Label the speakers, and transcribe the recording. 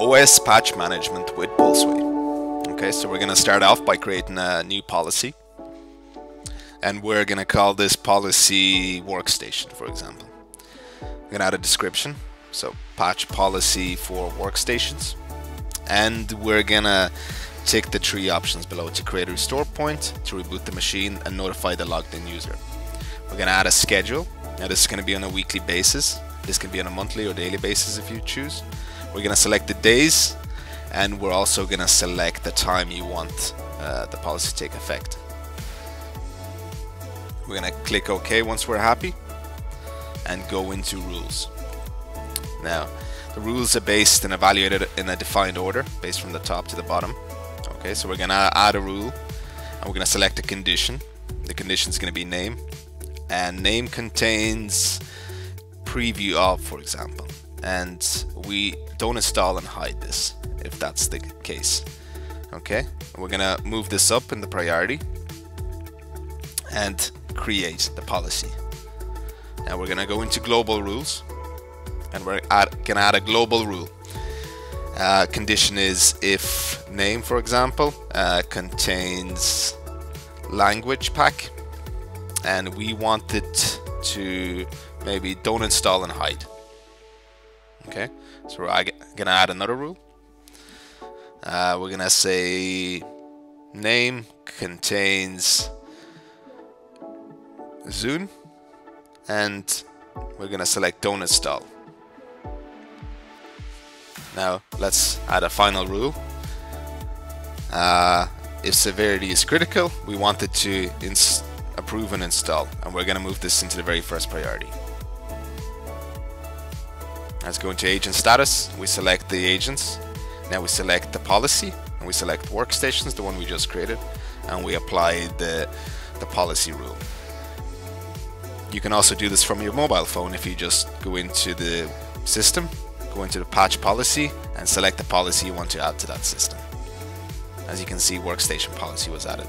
Speaker 1: OS patch management with Pulseway. Okay, so we're going to start off by creating a new policy. And we're going to call this policy workstation, for example. We're going to add a description. So patch policy for workstations. And we're going to tick the three options below to create a restore point, to reboot the machine, and notify the logged in user. We're going to add a schedule. Now this is going to be on a weekly basis. This can be on a monthly or daily basis if you choose. We're going to select the days and we're also going to select the time you want uh, the policy to take effect. We're going to click OK once we're happy and go into rules. Now, the rules are based and evaluated in a defined order based from the top to the bottom. Okay, so we're going to add a rule and we're going to select a condition. The condition is going to be name and name contains preview of, for example. And we don't install and hide this if that's the case. Okay, we're gonna move this up in the priority and create the policy. Now we're gonna go into global rules and we're add, gonna add a global rule. Uh, condition is if name, for example, uh, contains language pack and we want it to maybe don't install and hide. Okay, so we're gonna add another rule. Uh, we're gonna say name contains Zune and we're gonna select don't install. Now let's add a final rule. Uh, if severity is critical, we want it to approve and install and we're gonna move this into the very first priority. Let's go into agent status. We select the agents. Now we select the policy and we select workstations, the one we just created, and we apply the, the policy rule. You can also do this from your mobile phone if you just go into the system, go into the patch policy and select the policy you want to add to that system. As you can see, workstation policy was added.